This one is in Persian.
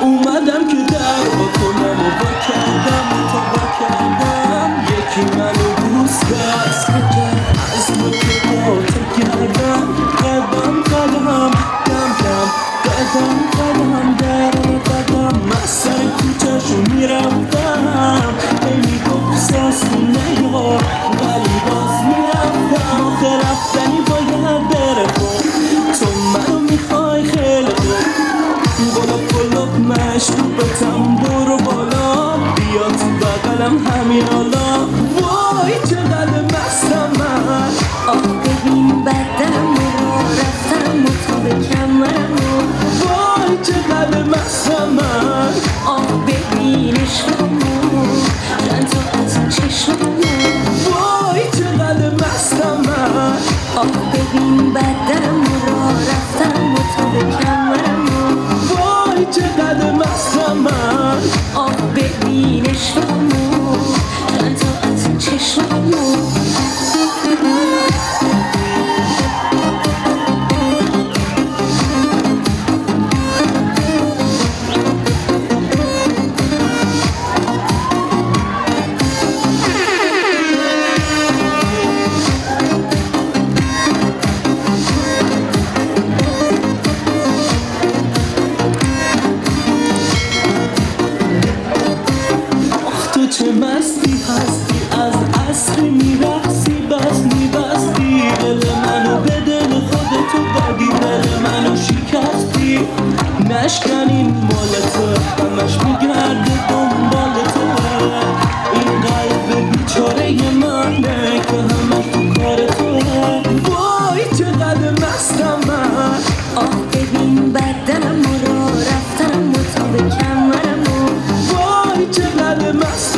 اومدم که در بکنم و با کردم تا با کردم. یکی منو دوست دست از ما که با تو کردم. قدم قدم دم دم. قدم قدم در قدم. من سر کوچهشو می‌رفتم. بغلم همین حالا. وای چقدر مستم من. آه ببین بدنم رو رفتم و تا به کمرم. و وای چقدر مستم من. آه ببین عشقمو چند تا از چشممو وای چقدر مستم من. آه ببین بدنم رو رفتم و تا به کمرم. و وای چقدر مستم من. آه میرقصی بس میبستی دل منو به دل خودتو دادی دل منو شکستی. نشکنین مال تو همش میگرده دنبال تو. این قلب بیچاره منه که همش تو کار تو وای چقدر مستم من. آه ببین بدنم رو تا به کمرم وای چقدر مستم